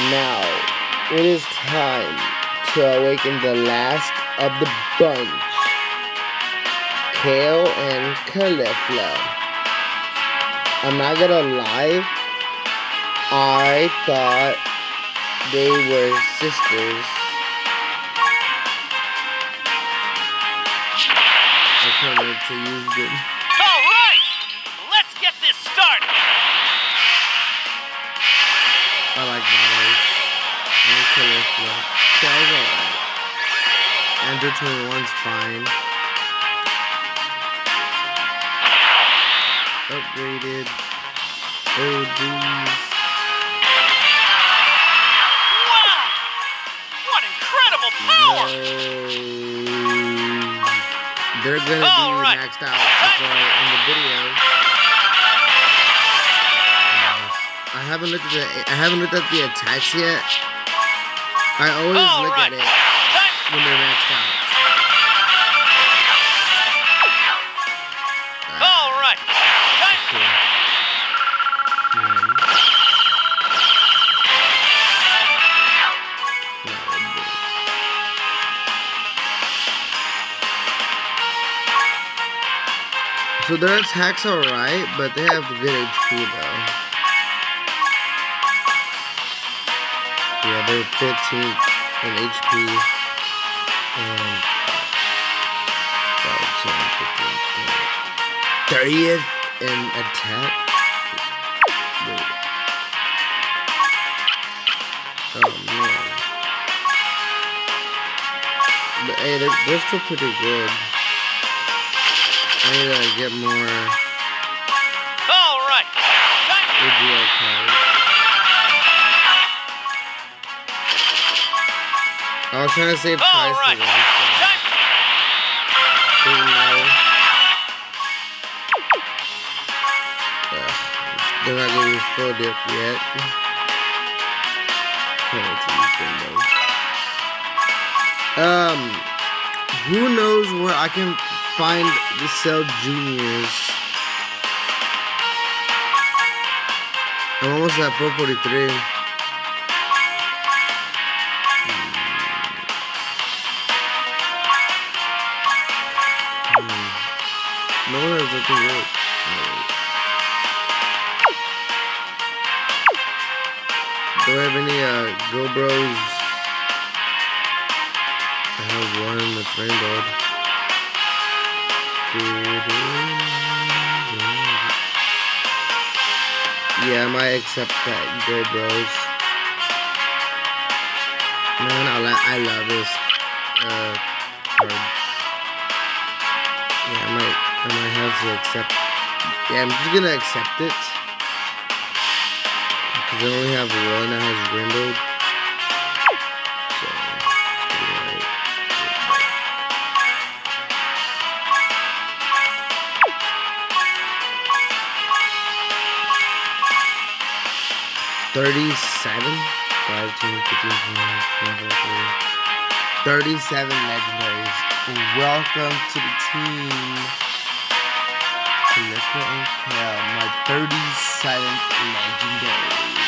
Now, it is time to awaken the last of the bunch. Kale and Caulifla. I'm not gonna lie, I thought they were sisters. I can't wait to use them. Ender 21's fine. Upgraded. Oh, geez. Wow, what incredible power! No. They're gonna All be right. maxed out before I end the video. I haven't looked at the I haven't looked at the attacks yet. I always All look right, at it. When they're maxed out. All right, time. Cool. So their attacks are alright, but they have good HP though. Yeah, they're 15 in HP. And 30th in attack. Wait. Oh man. But hey, they're, they're still pretty good. I need to get more All right, time. Was trying to save All price right, for one thing. time. Didn't know. Ugh, they're not getting full dip yet. Can't wait to use them though. Um, who knows where I can find the Cell Juniors? I'm almost at 443. Good. Do I have any uh Go Bros? I have one that's rainbowed. Yeah, I might accept that Go Bros. Man, I, I love this uh card. Yeah, I might I have to accept Yeah, I'm just gonna accept it. Because I only have one that has rainbowed. So alright. Thirty-seven? Five, ten, fifteen, twenty, twenty-four, thirty. Thirty-seven legendaries. Welcome to the team. Caulifla and my 37th legendary.